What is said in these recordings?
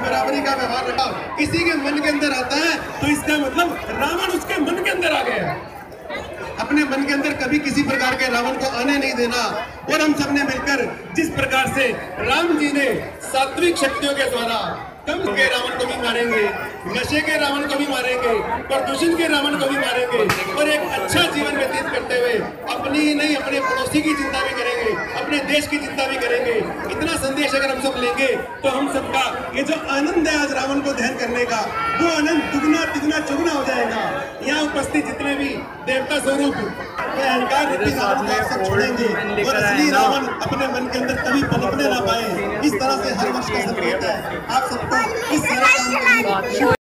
बराबरी का व्यवहार रखा। किसी के मन के अंदर आता है तो इसका मतलब रावण उसके मन के अंदर आ गया। अपने मन के अंदर कभी किसी प्रकार के रावण को आने नहीं देना। और हम सबने मिलकर जिस प्रकार से राम जी ने सात्विक शक्तियों के द्वारा कम के रावण को भी मारेंगे, नशे के रावण को भी मारेंगे, प्रदूषण के रावण को भी मारेंगे, और एक अच्छा जीवन व्यतीत करते हुए अपनी ही नहीं, अपने पड़ोसी की चिंता भी करेंगे, अपने देश की चिंता भी करेंगे। इतना संदेश अगर हम सब लेंगे तो हम सबका ये जो आनंद है आज रावण को ध्यान करने का, वो आनंद दुगना तिगना चुगना हो जाएगा। यहाँ उपस्थित जितने भी देवता स्वरूप अहंकार सब छोड़ेंगे। और असली रावण अपने मन के अंदर कभी पनपने ना पाए। इस तरह से हर वर्ष का संकेत है। आप सबको इस तरह काम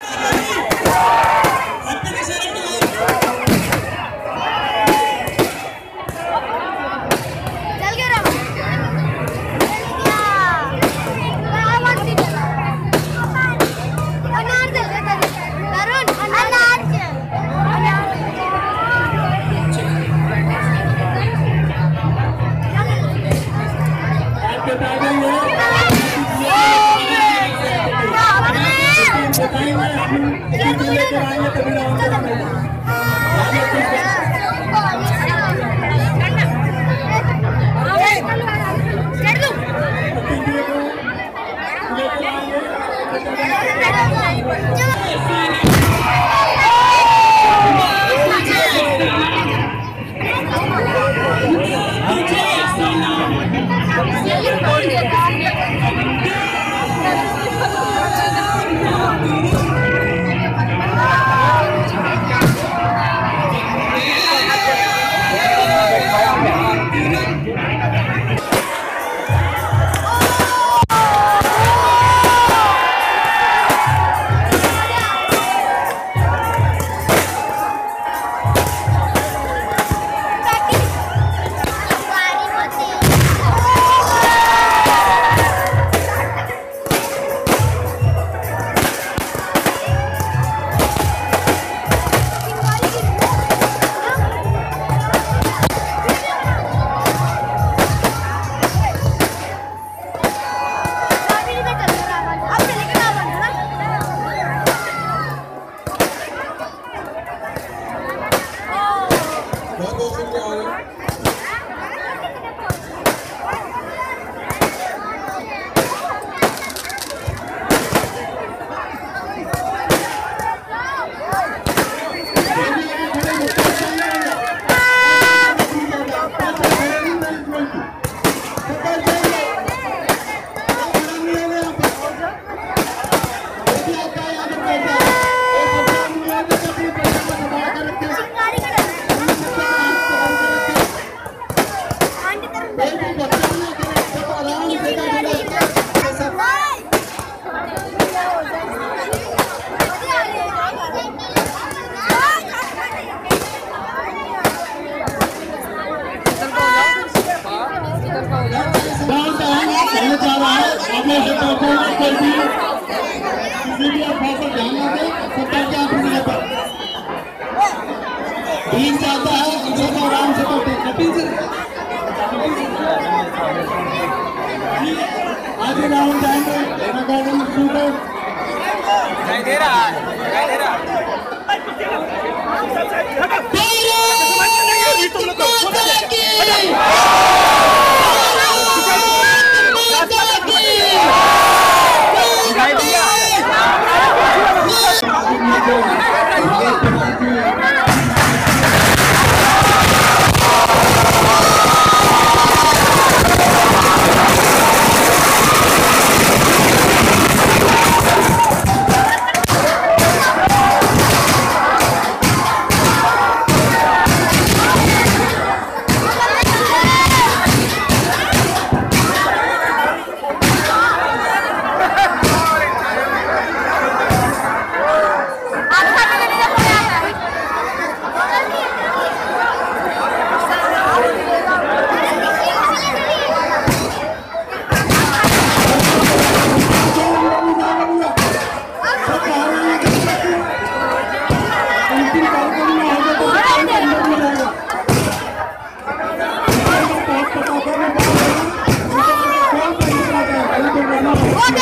परफॉर्मेंस कर दी किसी भी अफवाह पर ध्यान ना दें के आप पर बीच जाता है दूसरे को आराम से करते कपिल से आगे राउंड दे रहा है दे रहा है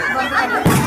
फ़ोन आगे